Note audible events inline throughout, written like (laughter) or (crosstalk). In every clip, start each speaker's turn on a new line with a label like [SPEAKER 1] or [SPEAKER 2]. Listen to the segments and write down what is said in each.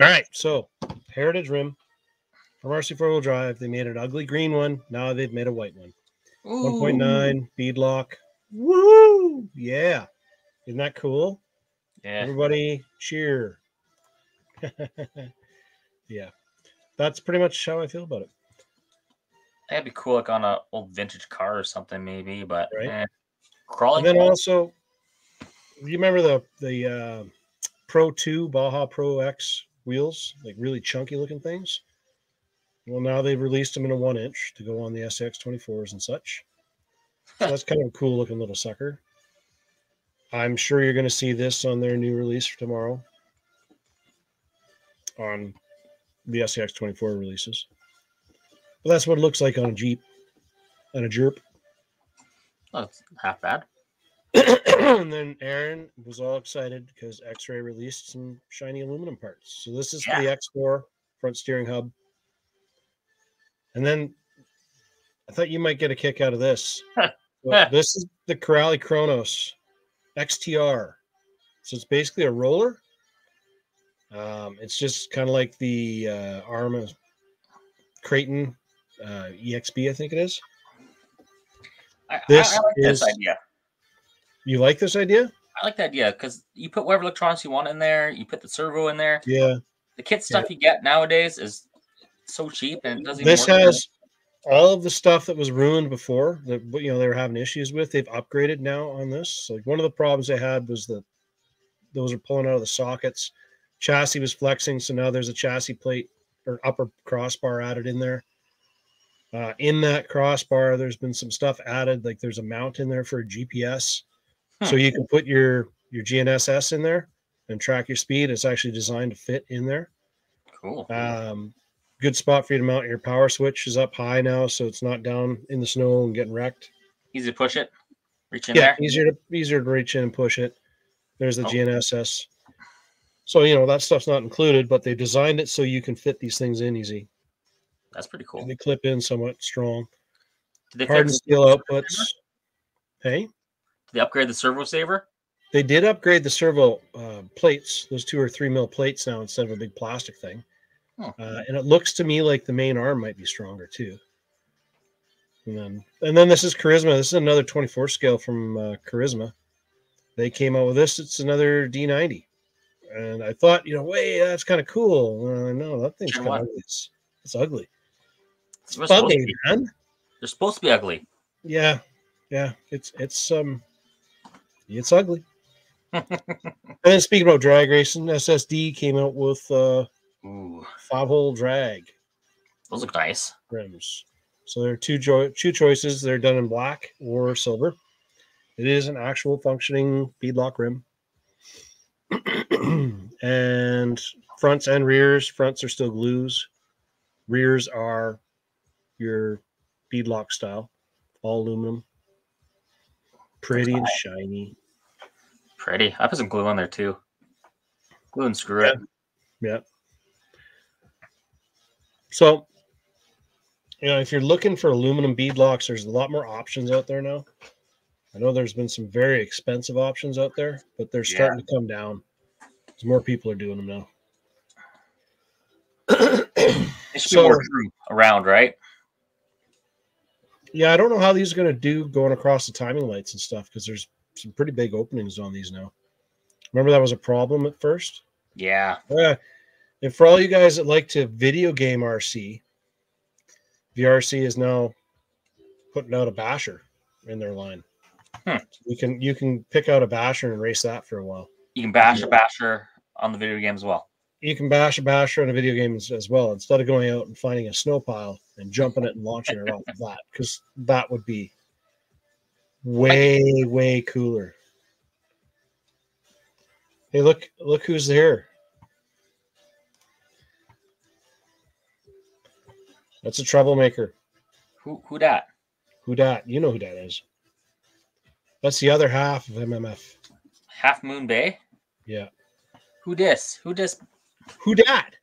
[SPEAKER 1] All right, so Heritage Rim from RC four wheel drive. They made an ugly green one. Now they've made a white one. One point nine beadlock. Woo! Yeah, isn't that cool?
[SPEAKER 2] Yeah.
[SPEAKER 1] Everybody cheer. (laughs) yeah, that's pretty much how I feel about it.
[SPEAKER 2] That'd be cool, like on an old vintage car or something, maybe. But
[SPEAKER 1] Right.
[SPEAKER 2] eh. crawling.
[SPEAKER 1] And then
[SPEAKER 2] wall?
[SPEAKER 1] also, you remember the the uh, Pro Two Baja Pro X wheels, like really chunky looking things. Well, now they've released them in a one inch to go on the SX 24s and such. So (laughs) that's kind of a cool looking little sucker. I'm sure you're going to see this on their new release for tomorrow on the SCX 24 releases. But that's what it looks like on a Jeep and a Jerp.
[SPEAKER 2] Oh, it's half bad.
[SPEAKER 1] And then Aaron was all excited because XRAY released some shiny aluminum parts. So this is for the X4 front steering hub. And then I thought you might get a kick out of this. (laughs) This is the Corally Kronos XTR. So it's basically a roller. Um, it's just kind of like the uh, Arrma Kraton uh, EXB, I think it is.
[SPEAKER 2] I,
[SPEAKER 1] This
[SPEAKER 2] I like this
[SPEAKER 1] is-
[SPEAKER 2] idea.
[SPEAKER 1] You like this idea?
[SPEAKER 2] I like the idea because you put whatever electronics you want in there. You put the servo in there.
[SPEAKER 1] Yeah.
[SPEAKER 2] The kit stuff you get nowadays is so cheap and it doesn't.
[SPEAKER 1] this has all of the stuff that was ruined before that you know they were having issues with they've upgraded now on this like one of the problems they had was that those are pulling out of the sockets chassis was flexing so now there's a chassis plate or upper crossbar added in there uh, in that crossbar there's been some stuff added like there's a mount in there for a gps so you can put your your gnss in there and track your speed it's actually designed to fit in there
[SPEAKER 2] Cool.
[SPEAKER 1] um, good spot for you to mount your power switch is up high now, so it's not down in the snow and getting wrecked.
[SPEAKER 2] Easy to push it. Reach in
[SPEAKER 1] yeah,
[SPEAKER 2] there.
[SPEAKER 1] easier to easier to reach in and push it. There's the
[SPEAKER 2] Oh.
[SPEAKER 1] GNSS. So you know that stuff's not included, but they designed it so you can fit these things in easy.
[SPEAKER 2] That's pretty cool.
[SPEAKER 1] And they clip in somewhat strong.
[SPEAKER 2] Did they,
[SPEAKER 1] Hardened
[SPEAKER 2] fix,
[SPEAKER 1] steel outputs. Hey,
[SPEAKER 2] they upgrade the servo saver?
[SPEAKER 1] they did upgrade the servo uh, plates. Those two or three mil plates now instead of a big plastic thing.
[SPEAKER 2] Hmm.
[SPEAKER 1] Uh, and it looks to me like the main arm might be stronger too. And then, and then this is Carisma. This is another 24 scale from uh, Carisma. They came out with this. It's another D90, and I thought, you know, wait, that's kind of cool. Uh, no, that thing's kind of ugly. It's, it's ugly.
[SPEAKER 2] It's supposed to
[SPEAKER 1] Ugly, man.
[SPEAKER 2] They're supposed to be ugly.
[SPEAKER 1] Yeah, yeah. It's it's um, it's ugly. (laughs) and then speaking about drag racing, SSD came out with uh, five hole drag
[SPEAKER 2] those look nice.
[SPEAKER 1] rims. So there are two jo- two choices. They're done in black or silver. It is an actual functioning beadlock rim. (clears throat) and fronts and rears. Fronts are still glues. Rears are your beadlock style, all aluminum. Pretty and shiny.
[SPEAKER 2] Pretty. I put some glue on there too. Glue and screw it.
[SPEAKER 1] Yeah. So, you know, if you're looking for aluminum beadlocks, there's a lot more options out there now. I know there's been some very expensive options out there, but they're
[SPEAKER 2] Yeah.
[SPEAKER 1] starting to come down because more people are doing them now. (clears throat)
[SPEAKER 2] It should
[SPEAKER 1] So-
[SPEAKER 2] be more true around, right?
[SPEAKER 1] Yeah, I don't know how these are going to do going across the timing lights and stuff because there's some pretty big openings on these now. Remember that was a problem at first?
[SPEAKER 2] Yeah.
[SPEAKER 1] Yeah. And for all you guys that like to video game RC, VRC is now putting out a basher in their line.
[SPEAKER 2] Hmm.
[SPEAKER 1] You can you can pick out a basher and race that for a while.
[SPEAKER 2] You can bash
[SPEAKER 1] Yeah.
[SPEAKER 2] a basher on the video game as well.
[SPEAKER 1] You can bash a basher in a video game as, as well instead of going out and finding a snow pile and jumping it and launching it off of that because that would be way way cooler. Hey, look look who's there. That's a troublemaker.
[SPEAKER 2] Who who that?
[SPEAKER 1] Who dat? You know who that is. That's the other half of MMF.
[SPEAKER 2] Half Moon Bay?
[SPEAKER 1] Yeah.
[SPEAKER 2] Who dis? Who dis?
[SPEAKER 1] Who dat?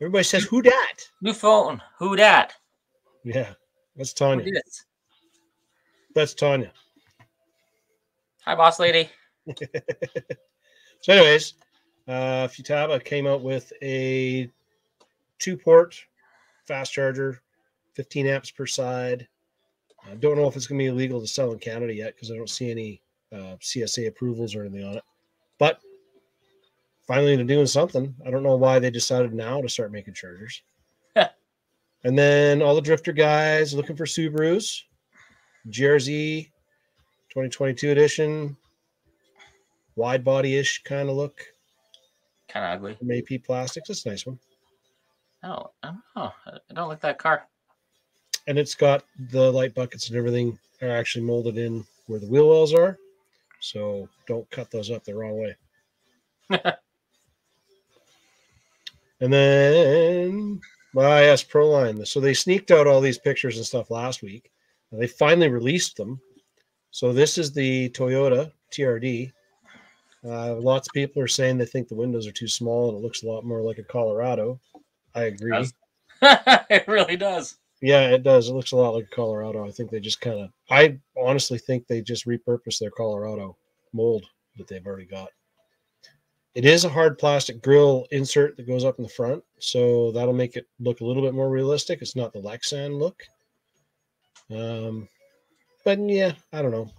[SPEAKER 1] Everybody says who dat?
[SPEAKER 2] New phone. Who dat?
[SPEAKER 1] Yeah. That's Tanya. That's Tanya.
[SPEAKER 2] Hi, boss lady. (laughs)
[SPEAKER 1] So, anyways, uh, Futaba came out with a two port fast charger, 15 amps per side. I don't know if it's going to be illegal to sell in Canada yet because I don't see any uh, CSA approvals or anything on it. But finally, they're doing something. I don't know why they decided now to start making chargers. (laughs) and then all the drifter guys looking for Subarus, GRZ 2022 edition, wide body ish kind of look.
[SPEAKER 2] Kind of ugly.
[SPEAKER 1] From AP Plastics. It's a nice one.
[SPEAKER 2] Oh, I don't know. I don't like that car.
[SPEAKER 1] And it's got the light buckets and everything are actually molded in where the wheel wells are. So don't cut those up the wrong way. (laughs) and then my yes, Proline. So they sneaked out all these pictures and stuff last week. And they finally released them. So this is the Toyota TRD. Uh, lots of people are saying they think the windows are too small and it looks a lot more like a Colorado. I agree. (laughs)
[SPEAKER 2] it really does.
[SPEAKER 1] Yeah, it does. It looks a lot like a Colorado. I think they just kind of, I honestly think they just repurposed their Colorado mold that they've already got. It is a hard plastic grill insert that goes up in the front, so that'll make it look a little bit more realistic. It's not the Lexan look. Um, but yeah, I don't know.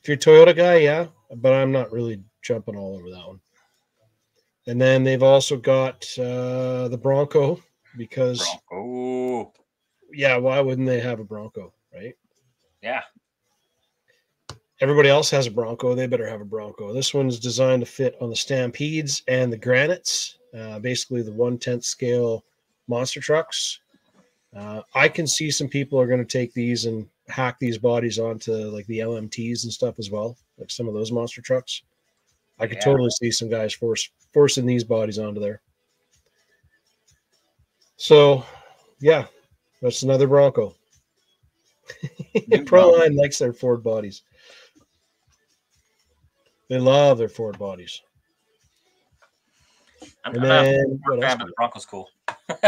[SPEAKER 1] If you're a Toyota guy, yeah, but I'm not really jumping all over that one. And then they've also got uh, the Bronco because
[SPEAKER 2] Bronco.
[SPEAKER 1] yeah, why wouldn't they have a Bronco, right?
[SPEAKER 2] Yeah.
[SPEAKER 1] Everybody else has a Bronco. They better have a Bronco. This one's designed to fit on the Stampedes and the Granites, uh, basically the one tenth scale monster trucks. Uh, I can see some people are going to take these and hack these bodies onto like the LMTs and stuff as well, like some of those monster trucks. I could
[SPEAKER 2] Yeah.
[SPEAKER 1] totally see some guys force forcing these bodies onto there. So, yeah, that's another Bronco. (laughs) Proline likes their Ford bodies. They love their Ford bodies.
[SPEAKER 2] I'm,
[SPEAKER 1] And
[SPEAKER 2] I'm not a fan, but the Bronco's cool. (laughs)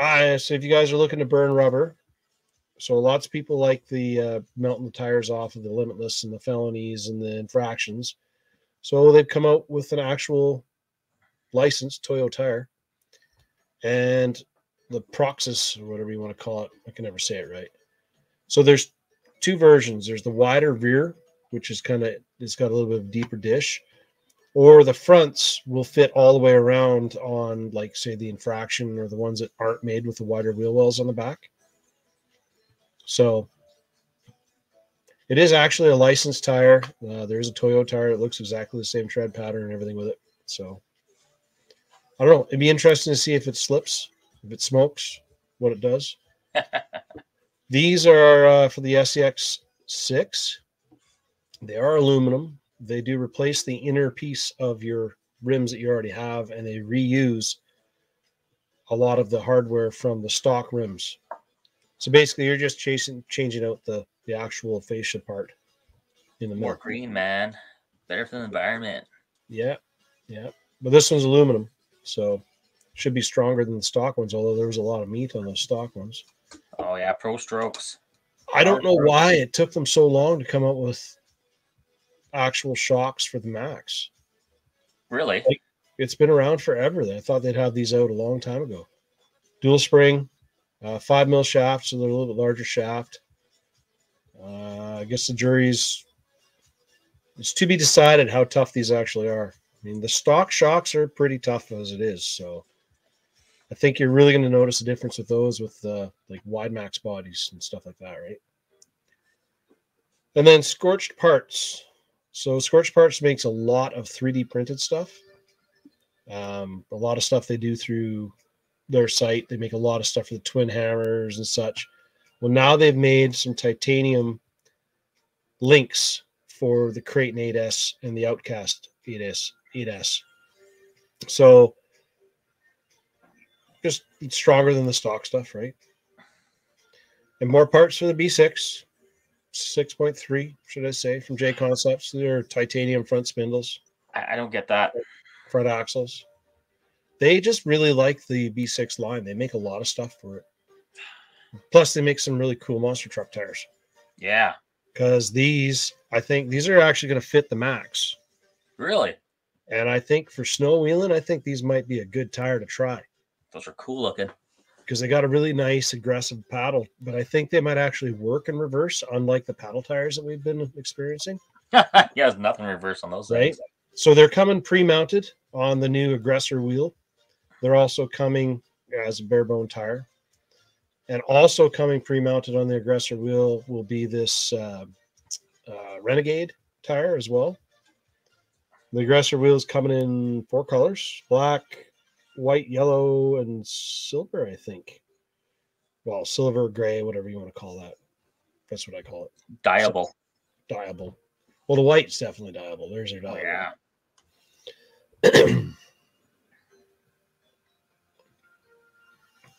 [SPEAKER 1] I so if you guys are looking to burn rubber, so lots of people like the uh, melting the tires off of the limitless and the felonies and the infractions. So they've come out with an actual licensed Toyo tire and the Proxes or whatever you want to call it. I can never say it right. So there's two versions. There's the wider rear, which is kind of it's got a little bit of deeper dish, or the fronts will fit all the way around on like say the infraction or the ones that aren't made with the wider wheel wells on the back. So it is actually a licensed tire. Uh, there is a Toyo tire. It looks exactly the same tread pattern and everything with it. So I don't know. It'd be interesting to see if it slips, if it smokes, what it does. (laughs) These are uh, for the SCX six. They are aluminum. They do replace the inner piece of your rims that you already have, and they reuse a lot of the hardware from the stock rims. So basically, you're just chasing, changing out the the actual fascia part in the
[SPEAKER 2] More
[SPEAKER 1] middle.
[SPEAKER 2] green, man. Better for the environment.
[SPEAKER 1] Yeah, yeah. But this one's aluminum, so should be stronger than the stock ones. Although there was a lot of meat on those stock ones.
[SPEAKER 2] Oh yeah, pro strokes.
[SPEAKER 1] I don't know why it took them so long to come up with actual shocks for the Maxx.
[SPEAKER 2] Really?
[SPEAKER 1] It's been around forever. I thought they'd have these out a long time ago. Dual spring, uh, five mil shaft, so they're a little bit larger shaft. Uh, I guess the jury's it's to be decided how tough these actually are. I mean, the stock shocks are pretty tough as it is, so I think you're really going to notice a difference with those with uh, like WideMaxx bodies and stuff like that, right? And then scorched parts. So Scorch parts makes a lot of 3D printed stuff. Um, a lot of stuff they do through their site. They make a lot of stuff for the twin hammers and such. Well, now they've made some titanium links for the Kraton 8S and the Outcast 8S. 8S. So just stronger than the stock stuff, right? And more parts for the B6, 6.3, should I say, from JConcepts. They're titanium front spindles
[SPEAKER 2] I, I don't get that.
[SPEAKER 1] front axles. They just really like the B6 line. They make a lot of stuff for it. Plus, they make some really cool monster truck tires
[SPEAKER 2] Yeah.
[SPEAKER 1] because these, I think, these are actually going to fit the Maxx.
[SPEAKER 2] Really?
[SPEAKER 1] And I think for snow wheeling, I think these might be a good tire to try
[SPEAKER 2] Those are cool looking.
[SPEAKER 1] Because they got a really nice aggressive paddle. But I think they might actually work in reverse, unlike the paddle tires that we've been experiencing. (laughs)
[SPEAKER 2] yeah, there's nothing reverse on those
[SPEAKER 1] Right.
[SPEAKER 2] things.
[SPEAKER 1] So they're coming pre-mounted on the new aggressor wheel. They're also coming as a bare bone tire. And also coming pre-mounted on the aggressor wheel will be this uh, uh, Renegade tire as well. The aggressor wheel is coming in four colors: black, white, yellow, and silver. I think. Well, silver, gray, whatever you want to call that. That's what I call it.
[SPEAKER 2] Diable.
[SPEAKER 1] Diable. Well, the white's definitely diable. There's your
[SPEAKER 2] Oh,
[SPEAKER 1] diable.
[SPEAKER 2] yeah. (clears throat)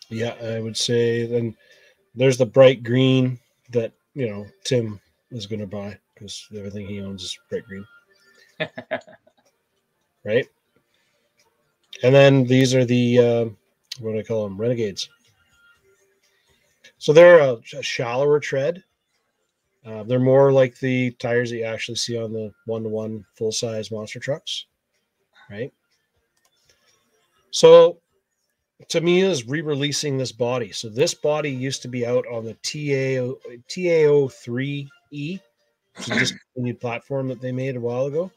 [SPEAKER 1] Yeah, I would say then there's the bright green that you know Tim is going to buy because everything he owns is bright green, (laughs) right? And then these are the uh, what do I call them? Renegades. So they're a, a shallower tread. Uh, they're more like the tires that you actually see on the one-to-one full-size monster trucks, right? So Tamiya is re-releasing this body. So this body used to be out on the TAO TAO three E, which is a discontinued (clears throat) platform that they made a while ago.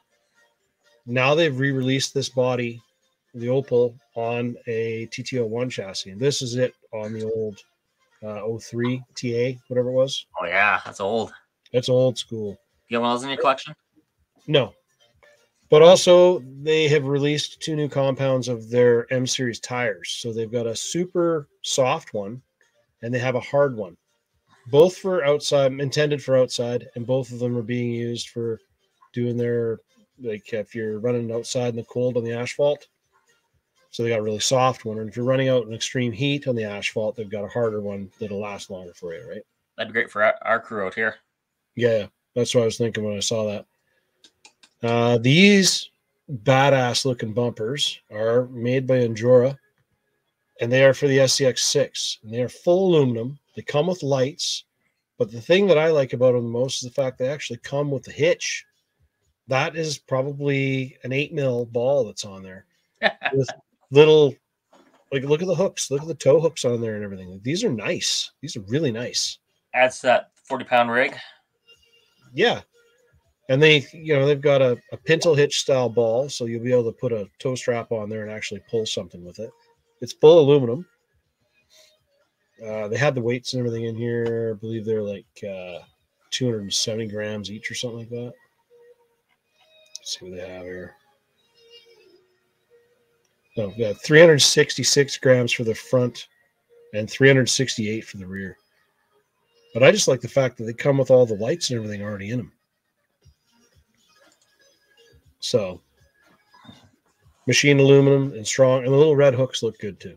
[SPEAKER 1] Now they've re-released this body, the Opel, on a TTO one chassis, and this is it on the old uh, 03 TA, whatever it was.
[SPEAKER 2] Oh yeah, that's old.
[SPEAKER 1] That's old school.
[SPEAKER 2] You got one of those in your collection?
[SPEAKER 1] No. But also, they have released two new compounds of their M series tires. So they've got a super soft one and they have a hard one, both for outside, intended for outside, and both of them are being used for doing their, like if you're running outside in the cold on the asphalt. So they got a really soft one. And if you're running out in extreme heat on the asphalt, they've got a harder one that'll last longer for you, right?
[SPEAKER 2] That'd be great for our, our crew out here.
[SPEAKER 1] Yeah, that's what I was thinking when I saw that. Uh, these badass looking bumpers are made by Injora, and they are for the SCX6. And they are full aluminum. They come with lights, but the thing that I like about them the most is the fact they actually come with the hitch. That is probably an eight mil ball that's on there (laughs) with little, like look at the hooks, look at the tow hooks on there and everything. Like, these are nice. These are really nice.
[SPEAKER 2] Adds to that 40 pound rig.
[SPEAKER 1] Yeah. And they, you know, they've got a, a pintle hitch style ball, so you'll be able to put a tow strap on there and actually pull something with it. It's full aluminum. Uh, they had the weights and everything in here. I believe they're like uh, 270 grams each or something like that. Let's see what they have here. So got 366 grams for the front and 368 for the rear. But I just like the fact that they come with all the lights and everything already in them. So, machine aluminum and strong, and the little red hooks look good too.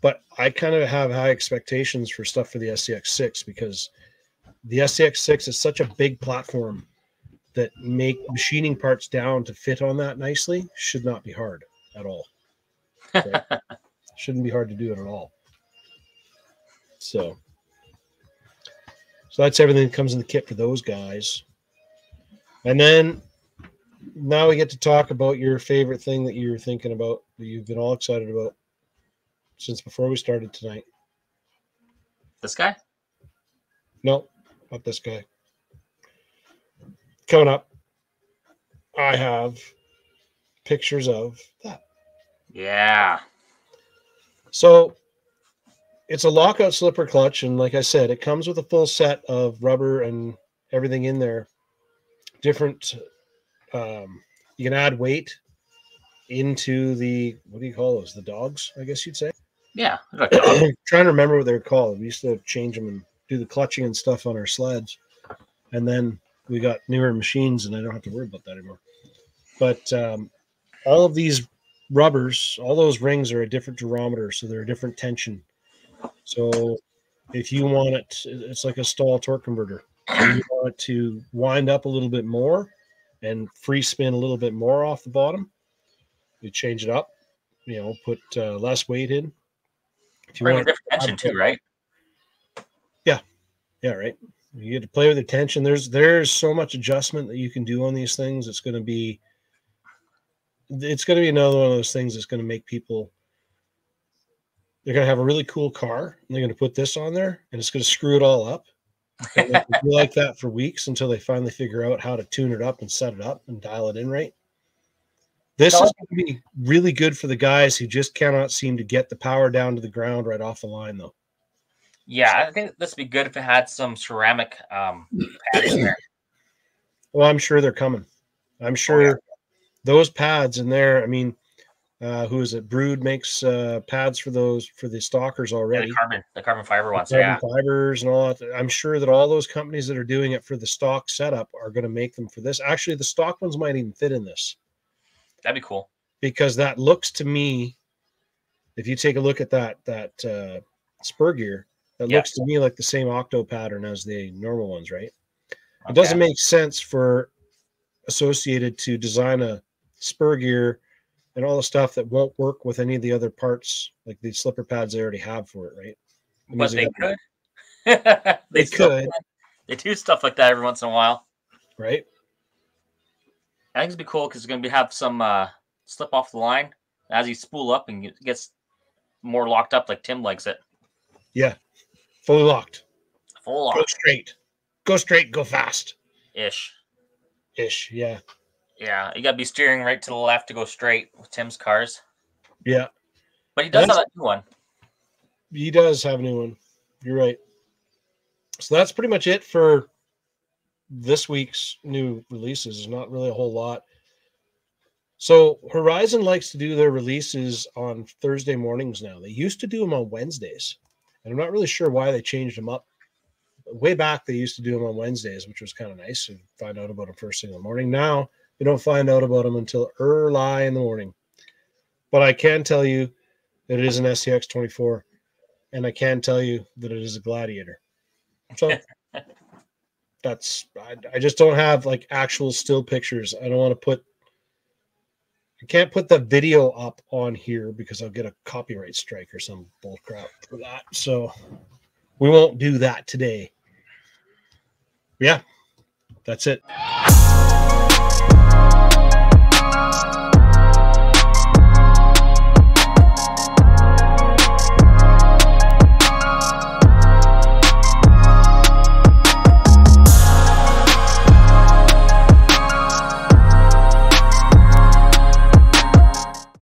[SPEAKER 1] But I kind of have high expectations for stuff for the SCX6 because the SCX6 is such a big platform that make machining parts down to fit on that nicely should not be hard at all. (laughs) Right? Shouldn't be hard to do it at all. So, so that's everything that comes in the kit for those guys. And then now we get to talk about your favorite thing that you're thinking about that you've been all excited about since before we started tonight.
[SPEAKER 2] This guy?
[SPEAKER 1] No, not this guy. Coming up, I have pictures of that.
[SPEAKER 2] Yeah.
[SPEAKER 1] So it's a lockout slipper clutch, and like I said, it comes with a full set of rubber and everything in there. Different. Um, you can add weight into the what do you call those? The dogs, I guess you'd say.
[SPEAKER 2] Yeah. Like dog. (clears throat)
[SPEAKER 1] trying to remember what they're called. We used to change them and do the clutching and stuff on our sleds, and then we got newer machines, and I don't have to worry about that anymore. But um, all of these rubbers, all those rings are a different durometer, so they're a different tension. So if you want it, it's like a stall torque converter. So you want it to wind up a little bit more and free spin a little bit more off the bottom. You change it up, you know, put uh, less weight in. If you
[SPEAKER 2] Bring a different tension too, right?
[SPEAKER 1] Yeah. Yeah, right. You get to play with the tension. There's there's so much adjustment that you can do on these things. It's going to be it's going to be another one of those things that's going to make people. They're going to have a really cool car, and they're going to put this on there, and it's going to screw it all up. Like that for weeks until they finally figure out how to tune it up and set it up and dial it in right. This is going to be really good for the guys who just cannot seem to get the power down to the ground right off the line, though.
[SPEAKER 2] Yeah, I think this would be good if it had some ceramic um, pads in there. (clears throat)
[SPEAKER 1] Well, I'm sure they're coming. I'm sure oh, yeah. those pads in there. I mean, uh, who is it? Brood makes uh, pads for those for the stalkers already.
[SPEAKER 2] Yeah, the carbon, the carbon fiber ones.
[SPEAKER 1] Carbon
[SPEAKER 2] yeah,
[SPEAKER 1] fibers and all that. I'm sure that all those companies that are doing it for the stock setup are going to make them for this. Actually, the stock ones might even fit in this.
[SPEAKER 2] That'd be cool.
[SPEAKER 1] Because that looks to me, if you take a look at that that uh, spur gear, that yeah. looks to me like the same octo pattern as the normal ones, right? Okay. It doesn't make sense for associated to design a spur gear and all the stuff that won't work with any of the other parts, like the slipper pads they already have for it, right?
[SPEAKER 2] but they could.
[SPEAKER 1] they, they (laughs) could.
[SPEAKER 2] They do stuff like that every once in a while,
[SPEAKER 1] right?
[SPEAKER 2] I think it'd be cool because it's going to be have some uh, slip off the line as you spool up and gets more locked up, like Tim likes it.
[SPEAKER 1] Yeah, fully locked.
[SPEAKER 2] Full lock.
[SPEAKER 1] Go straight. Go straight. Go fast.
[SPEAKER 2] Ish.
[SPEAKER 1] Ish. Yeah.
[SPEAKER 2] Yeah, you got to be steering right to the left to go straight with Tim's cars.
[SPEAKER 1] Yeah.
[SPEAKER 2] But he does that's, have a new one.
[SPEAKER 1] He does have a new one. You're right. So that's pretty much it for this week's new releases. Is not really a whole lot. So Horizon likes to do their releases on Thursday mornings now. They used to do them on Wednesdays, and I'm not really sure why they changed them up. Way back, they used to do them on Wednesdays, which was kind of nice to find out about them first thing in the morning. Now you don't find out about them until early in the morning. But I can tell you that it is an SCX 24, and I can tell you that it is a Gladiator. So (laughs) that's I, I just don't have like actual still pictures. I don't want to put I can't put the video up on here because I'll get a copyright strike or some bull crap for that. So we won't do that today. Yeah, that's it.